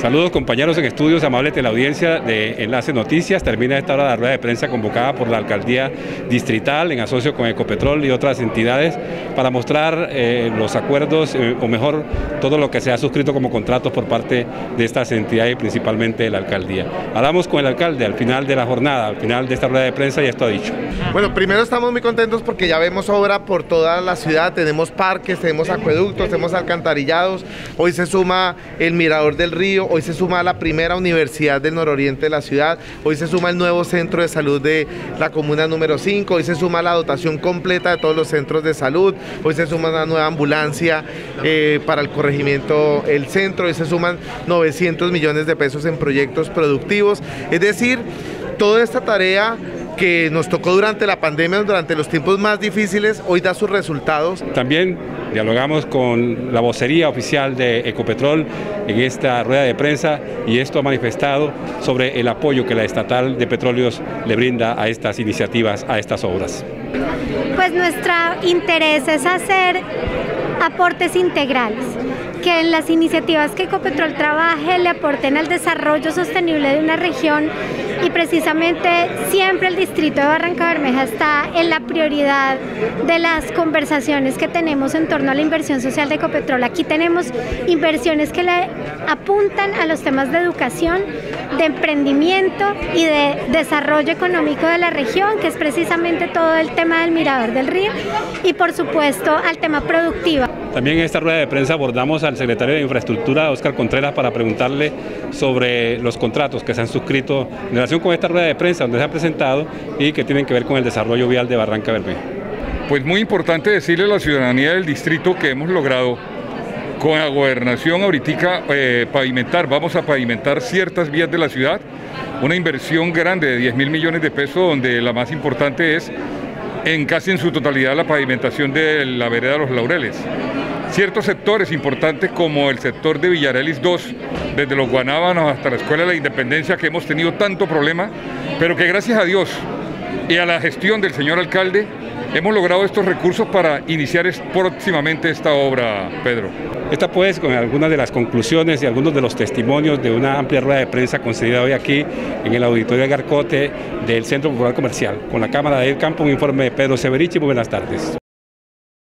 Saludos compañeros en estudios, amable teleaudiencia de Enlace Noticias. Termina esta hora la rueda de prensa convocada por la alcaldía distrital en asocio con Ecopetrol y otras entidades para mostrar eh, los acuerdos eh, o mejor todo lo que se ha suscrito como contratos por parte de estas entidades y principalmente de la alcaldía. Hablamos con el alcalde al final de la jornada, al final de esta rueda de prensa y esto ha dicho. Bueno, primero estamos muy contentos porque ya vemos obra por toda la ciudad, tenemos parques, tenemos acueductos, tenemos alcantarillados, hoy se suma el Mirador del Río, hoy se suma la primera universidad del nororiente de la ciudad, hoy se suma el nuevo centro de salud de la comuna número 5, hoy se suma la dotación completa de todos los centros de salud, hoy se suma una nueva ambulancia eh, para el corregimiento El Centro, hoy se suman 900 millones de pesos en proyectos productivos, es decir, toda esta tarea que nos tocó durante la pandemia, durante los tiempos más difíciles, hoy da sus resultados. También dialogamos con la vocería oficial de Ecopetrol en esta rueda de prensa y esto ha manifestado sobre el apoyo que la estatal de petróleos le brinda a estas iniciativas, a estas obras. Pues nuestro interés es hacer aportes integrales que en las iniciativas que Ecopetrol trabaje le aporten al desarrollo sostenible de una región y precisamente siempre el distrito de Barranca Bermeja está en la prioridad de las conversaciones que tenemos en torno a la inversión social de Ecopetrol. Aquí tenemos inversiones que le apuntan a los temas de educación, de emprendimiento y de desarrollo económico de la región, que es precisamente todo el tema del Mirador del Río y por supuesto al tema productivo. También en esta rueda de prensa abordamos al secretario de Infraestructura, Oscar Contreras, para preguntarle sobre los contratos que se han suscrito en relación con esta rueda de prensa donde se ha presentado y que tienen que ver con el desarrollo vial de Barranca Bermeja. Pues muy importante decirle a la ciudadanía del distrito que hemos logrado con la gobernación ahorita eh, pavimentar, vamos a pavimentar ciertas vías de la ciudad, una inversión grande de 10 mil millones de pesos donde la más importante es en casi en su totalidad la pavimentación de la vereda de los Laureles. Ciertos sectores importantes como el sector de Villarelis 2, desde los Guanábanos hasta la Escuela de la Independencia, que hemos tenido tanto problema, pero que gracias a Dios y a la gestión del señor alcalde hemos logrado estos recursos para iniciar próximamente esta obra, Pedro. Esta pues con algunas de las conclusiones y algunos de los testimonios de una amplia rueda de prensa concedida hoy aquí en el Auditorio de Garcote del Centro Popular Comercial. Con la Cámara del Campo, un informe de Pedro Severichi. Muy buenas tardes.